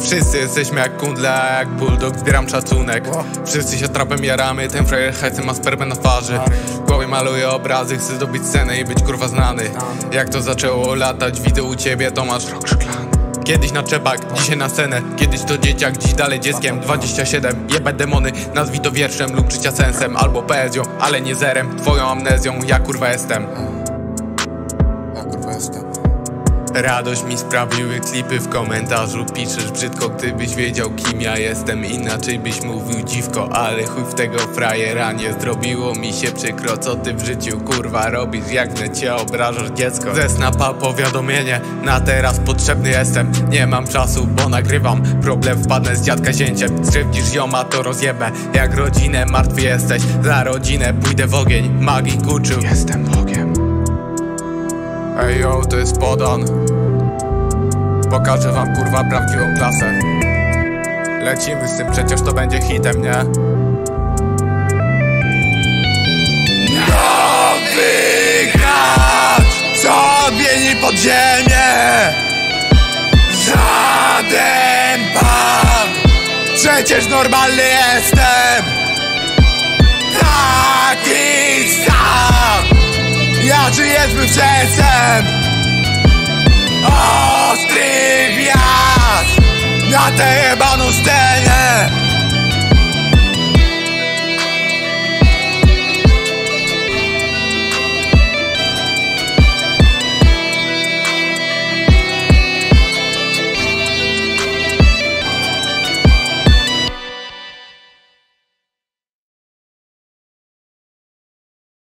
Wszyscy jesteśmy jak kundle, a jak bulldog zbieram szacunek. Wszyscy się trapem jaramy, ten frajer hecem ma spermę na twarzy. W głowie maluję obrazy, chcę zdobyć scenę i być kurwa znany. Jak to zaczęło latać, widzę u ciebie, to masz rok szklany Kiedyś na czepak, dzisiaj na scenę Kiedyś to dzieciak, dziś dalej dzieckiem. 27, jebać demony Nazwij to wierszem lub życia sensem. Albo poezją, ale nie zerem Twoją amnezją, Ja kurwa jestem. Radość mi sprawiły klipy w komentarzu. Piszesz brzydko, gdybyś wiedział kim ja jestem. Inaczej byś mówił dziwko, ale chuj w tego frajera Nie zrobiło mi się przykro, co ty w życiu kurwa robisz? Jak cię obrażasz dziecko? Ze snapa powiadomienie, na teraz potrzebny jestem. Nie mam czasu, bo nagrywam. Problem wpadnę z dziadka zięciem. Skrzywdzisz zioma, to rozjebę. Jak rodzinę martwy jesteś. Za rodzinę pójdę w ogień. Magii kurczył Jestem Bogiem to jest podan Pokażę wam kurwa prawdziwą klasę. Lecimy z tym, przecież to będzie hitem, nie? Nowy gracz Co odmieni podziemie Żaden pan Przecież normalny jestem. Taki sam Ja żyję z sercem na tej banu stenie hein.